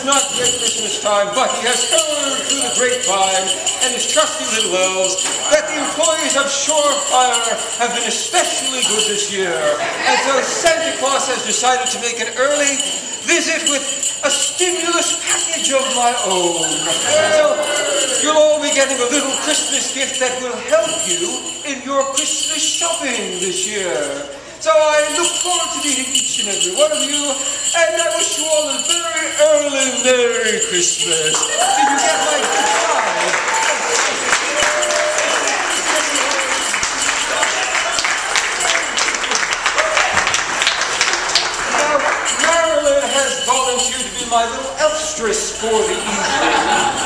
it's not yet Christmas time, but he has heard through the grapevine and his trusty little elves that the employees of Shore Fire have been especially good this year. And so Santa Claus has decided to make an early visit with a stimulus package of my own. So you'll all be getting a little Christmas gift that will help you in your Christmas shopping this year. So I look forward to meeting each and every one of you, and I Merry Christmas. Did you get my good Now, Marilyn has volunteered to be my little elfstress for the evening.